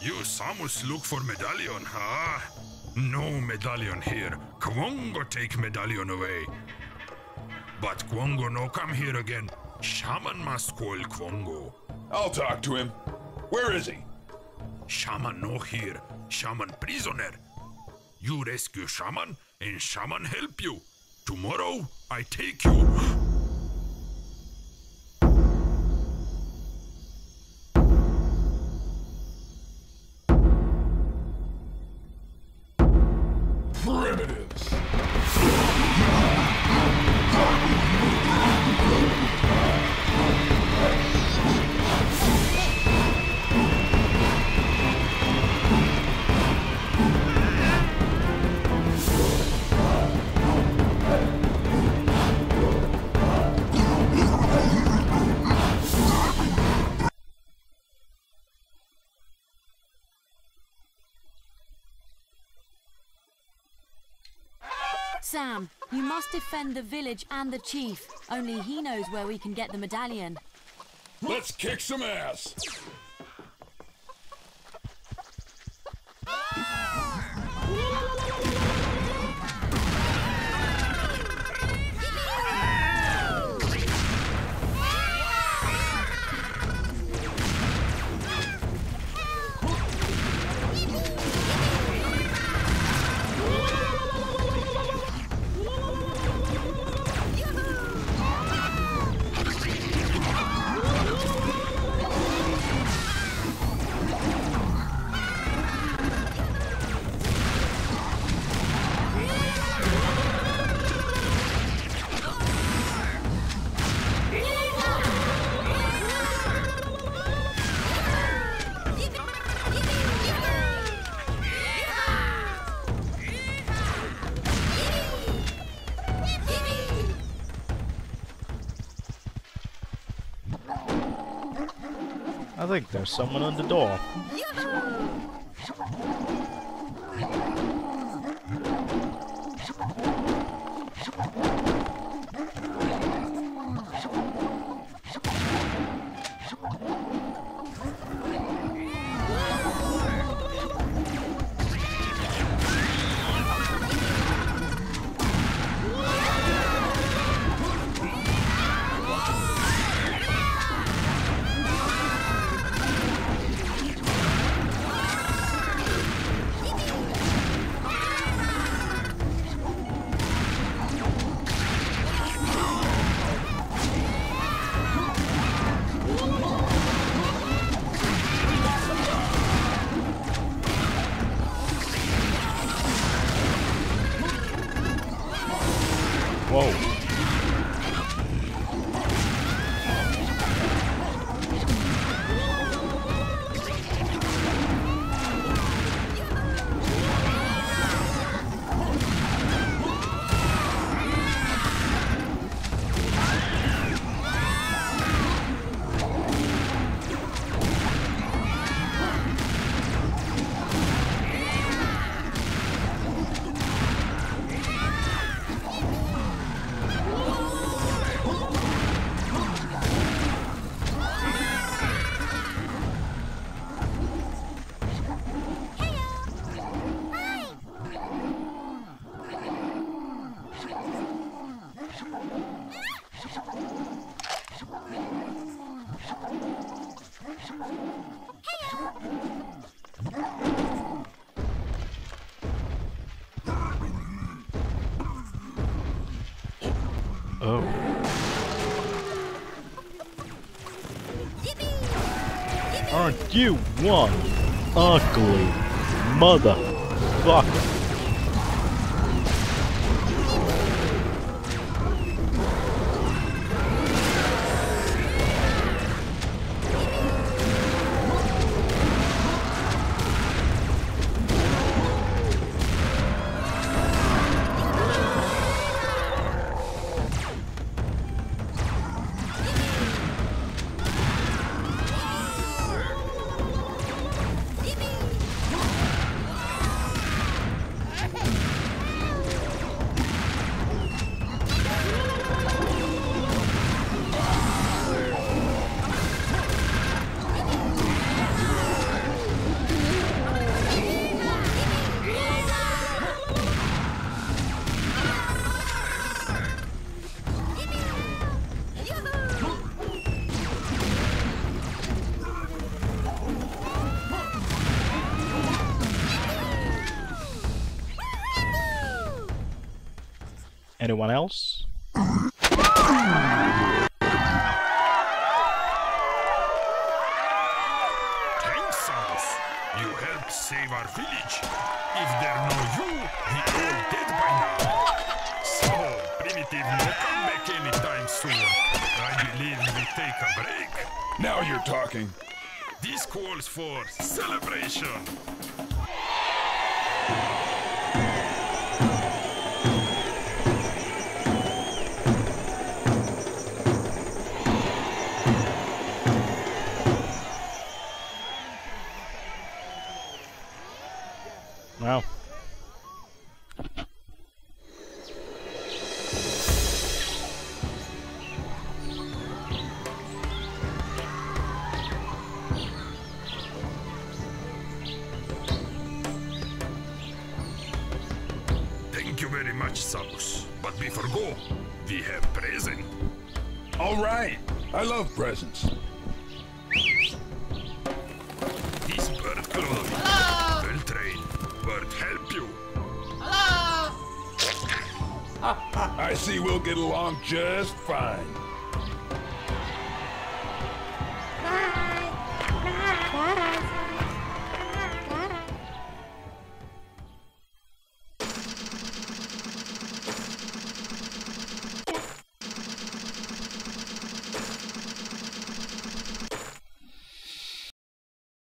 You Samus look for medallion, huh? No medallion here. Kwongo take medallion away. But Kwongo no come here again. Shaman must call Kwongo. I'll talk to him. Where is he? Shaman no here. Shaman prisoner. You rescue Shaman and Shaman help you. Tomorrow I take you. Primitives. Sam, you must defend the village and the chief. Only he knows where we can get the medallion. Let's kick some ass. I think there's someone on the door. Whoa. Oh. Aren't you one ugly motherfucker? Anyone else? Thanks, Samus. You helped save our village. If there no you, we all dead by now. So, Primitive no come back anytime soon. I believe we take a break. Now you're talking. This calls for celebration. Much, Samus. But before go, we have present. All right. I love presents. This bird clothing. Well trained. Bird help you. Hello. I see we'll get along just fine.